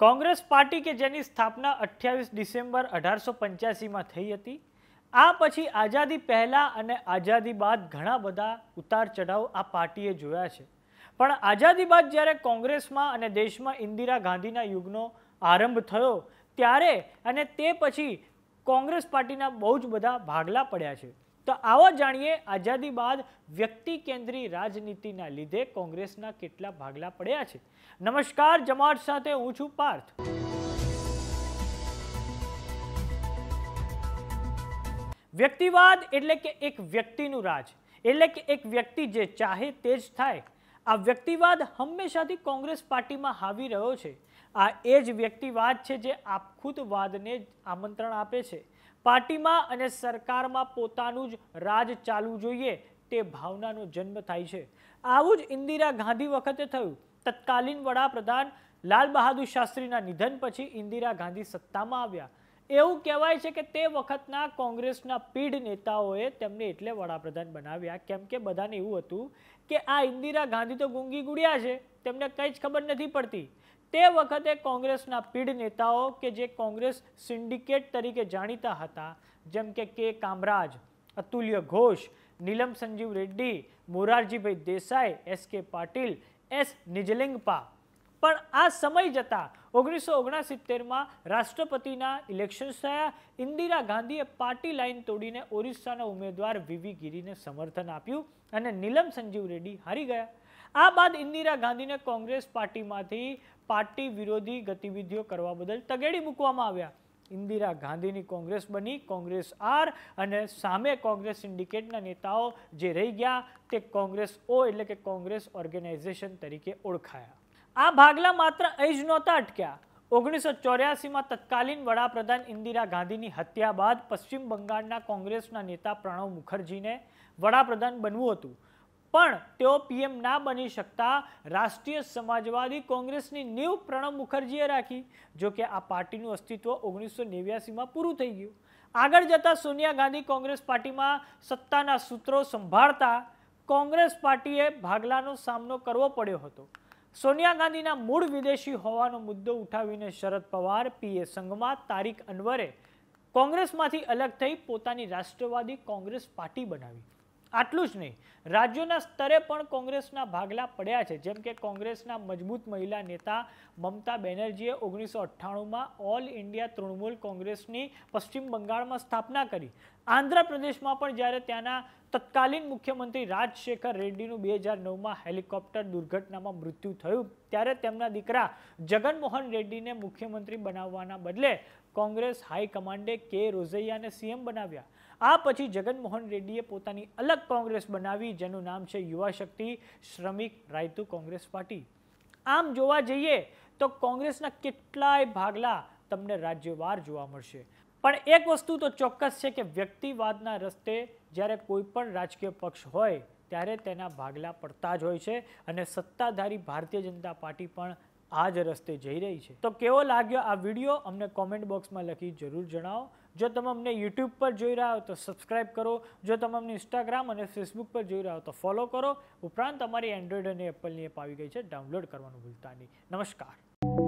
Congress party કે જેની સ્થાપના અઠ્યાવીસ ડિસેમ્બર અઢારસો પંચ્યાસીમાં થઈ હતી, આ પછી આઝાદી પહેલાં અને આઝાદી બાદ ઘણા બધા ઉતાર ચઢાવ આ પાર્ટીએ જોયા છે. પણ આઝાદી બાદ જ્યારે કોંગ્રેસમાં અને દેશમાં ઇન્દિરા ગાંધીના યુગનો આરંભ થયો, ત્યારે અને તે પછી કોંગ્રેસ પાર્ટીના બહુ જ બધા ભાગલા પડ્યા છે. તો આવો જાણીએ આઝાદી બાદ વ્યક્તિ કેન્દ્રી રાજનીતિના લીધે કોંગ્રેસના કેટલા ભાગલા પડ્યા છે. નમસ્કાર, જમાટ સાથે હું છું પાર્થ. વ્યક્તિવાદ એટલે કે એક વ્યક્તિનું રાજ, એટલે કે એક વ્યક્તિ જે ચાહે તે જ થાય. આ વ્યક્તિવાદ હંમેશાથી કોંગ્રેસ પાર્ટીમાં હાવી રહ્યો છે. આ એ જ વ્યક્તિવાદ છે જે આપખુદવાદને આમંત્રણ આપે છે. પાર્ટીમાં અને સરકારમાં પોતાનું જ રાજ ચાલવું જોઈએ તે ભાવનાનો જન્મ થાય છે. આવું જ ઇન્દિરા ગાંધી વખતે થયું. તત્કાલીન વડાપ્રધાન લાલ બહાદુર શાસ્ત્રીના નિધન પછી ઇન્દિરા ગાંધી સત્તામાં આવ્યા. એવું કહેવાય છે કે તે વખતના કોંગ્રેસના પીઢ નેતાઓએ તેમને એટલે વડાપ્રધાન બનાવ્યા. કેમ કે બધાને એવું હતું કે આ ઇન્દિરા ગાંધી તો ગુંગી ગુડિયા છે, તેમને કંઈ જ ખબર નથી પડતી. તે વખતે કોંગ્રેસના પીઢ નેતાઓ કે જે કોંગ્રેસ સિન્ડિકેટ તરીકે જાણીતા હતા, જેમ K K Kamaraj, Atulya Ghosh, Neelam Sanjiva Reddy, Morarjibhai Desai, S K Patil, S નિજલિંગપા પણ આ સમય જતાં ઓગણીસો ઓગણસિત્તેરમાં રાષ્ટ્રપતિના ઇલેક્શન્સ થયા. ઇન્દિરા ગાંધીએ પાર્ટી લાઇન તોડીને ઓરિસ્સાના ઉમેદવાર વીવી ગીરીને સમર્થન આપ્યું અને નીલમ સંજીવ રેડ્ડી હારી ગયા. આ બાદ ઇન્દિરા ગાંધીને કોંગ્રેસ પાર્ટીમાંથી પાર્ટી વિરોધી ગતિવિધિઓ કરવા બદલ તગેડી મૂકવામાં આવ્યા. ઇન્દિરા ગાંધીની કોંગ્રેસ બની, કોંગ્રેસ આર અને સામે કોંગ્રેસ સિન્ડિકેટના નેતાઓ જે રહી ગયા તે કોંગ્રેસ ઓ એટલે કે કોંગ્રેસ ઓર્ગેનાઇઝેશન તરીકે ઓળખાયા. આ ભાગલા માત્ર અહીં જ નહોતા અટક્યા. ઓગણીસો ચોર્યાસીમાં તત્કાલીન વડાપ્રધાન ઇન્દિરા ગાંધીની હત્યા બાદ પશ્ચિમ બંગાળના કોંગ્રેસના નેતા પ્રણવ મુખર્જીને વડાપ્રધાન બનવું હતું. પણ તેઓ પીએમ ના બની શકતા રાષ્ટ્રીય સમાજવાદી કોંગ્રેસની નીવ પ્રણવ મુખર્જીએ રાખી જોકે આ પાર્ટીનું અસ્તિત્વ ઓગણીસો નેવ્યાસીમાં પૂરું થઈ ગયું. આગળ જતા સોનિયા ગાંધી કોંગ્રેસ પાર્ટીમાં સત્તાના સૂત્રો સંભાળતા કોંગ્રેસ પાર્ટીએ ભાગલાનો સામનો કરવો પડ્યો હતો. સોનિયા ગાંધીના મૂળ વિદેશી હોવાનો મુદ્દો ઉઠાવીને શરદ પવાર પીએ સંઘમાં તારીખ અનવરે કોંગ્રેસમાંથી અલગ થઈ પોતાની રાષ્ટ્રવાદી કોંગ્રેસ પાર્ટી બનાવી. આટલું જ નહીં. રાજ્યોના સ્તરે પણ કોંગ્રેસના ભાગલા પડ્યા છે. જેમ કે કોંગ્રેસના મજબૂત મહિલા નેતા મમતા બેનર્જીએ ઓગણીસો અઠ્ઠાણુંમાં ઓલ ઇન્ડિયા તૃણમૂલ કોંગ્રેસની પશ્ચિમ બંગાળમાં સ્થાપના કરી. આંધ્રપ્રદેશમાં પણ જ્યારે ત્યાંના તત્કાલીન મુખ્યમંત્રી રાજશેખર રેડ્ડીનું બે હજાર નવમાં હેલિકોપ્ટર દુર્ઘટનામાં મૃત્યુ થયું, ત્યારે તેમના દીકરા જગનમોહન રેડ્ડીને મુખ્યમંત્રી બનાવવાના બદલે કોંગ્રેસ હાઈકમાન્ડે કે રોઝૈયાને સીએમ બનાવ્યા? આ પછી જગનમોહન રેડ્ડીએ પોતાની અલગ કોંગ્રેસ બનાવી, જેનું નામ છે યુવા શક્તિ શ્રમિક રાયતુ કોંગ્રેસ પાર્ટી. આમ જોવા જઈએ તો કોંગ્રેસના કેટલાય ભાગલા તમને રાજ્યવાર જોવા મળશે. પણ એક વસ્તુ તો ચોક્કસ છે કે વ્યક્તિવાદના રસ્તે જ્યારે કોઈ પણ રાજકીય પક્ષ હોય, ત્યારે તેના ભાગલા પડતા જ હોય છે અને સત્તાધારી ભારતીય જનતા પાર્ટી પણ આ જ રસ્તે જઈ રહી છે. તો કેવો લાગ્યો આ વીડિયો? અમને કોમેન્ટ બોક્સમાં લખી જરૂર જણાવો. જો તમે અમને યુટ્યુબ પર જોઈ રહ્યા હો તો સબસ્ક્રાઇબ કરો. જો તમે અમને ઇન્સ્ટાગ્રામ અને ફેસબુક પર જોઈ રહ્યા હો તો ફોલો કરો. ઉપરાંત અમારી એન્ડ્રોઈડ અને એપલની એપ આવી ગઈ છે. ડાઉનલોડ કરવાનું ભૂલતા નહીં. નમસ્કાર.